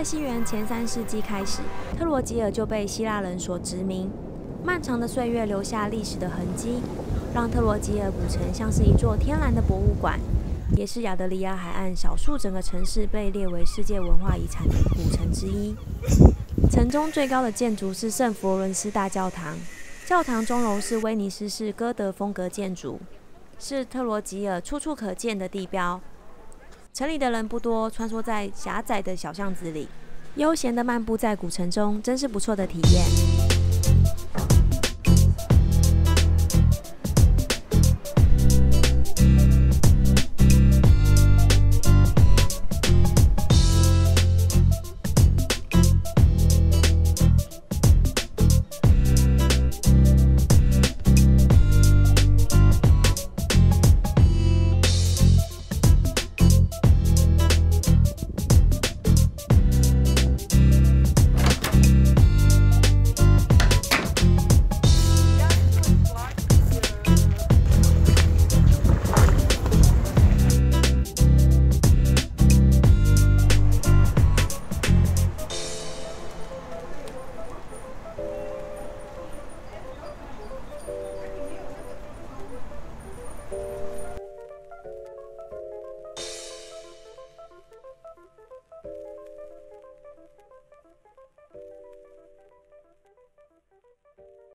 在西元前三世纪开始，特罗吉尔就被希腊人所殖民。漫长的岁月留下历史的痕迹，让特罗吉尔古城像是一座天然的博物馆，也是亚得里亚海岸少数整个城市被列为世界文化遗产的古城之一。城中最高的建筑是圣佛伦斯大教堂，教堂钟楼是威尼斯式哥德风格建筑，是特罗吉尔处处可见的地标。城里的人不多，穿梭在狭窄的小巷子里，悠闲的漫步在古城中，真是不错的体验。